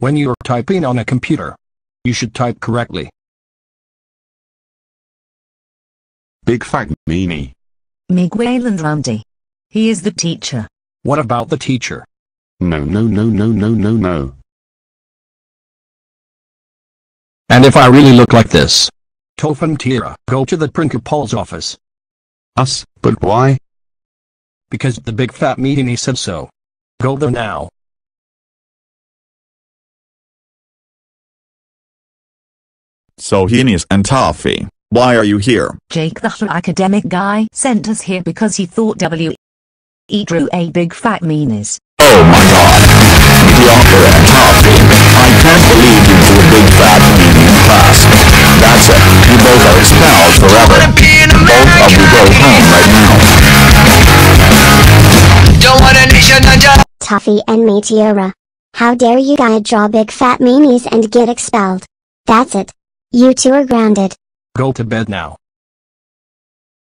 When you're typing on a computer, you should type correctly. Big fat meanie. Miguel and Randy. He is the teacher. What about the teacher? No no no no no no no. And if I really look like this? Tophan Tira, go to the principal's office. Us, but why? Because the big fat meanie said so. Go there now. So Heinous and Toffee, why are you here? Jake the academic guy sent us here because he thought W. E drew a big fat meanies. Oh my god. Mediocre and Toffee, I can't believe you drew a big fat meanie in class. That's it, you both are expelled forever. Both of you go home right now. Don't want a nation under. Tuffy and Meteora. How dare you guys draw big fat meanies and get expelled. That's it. You two are grounded. Go to bed now.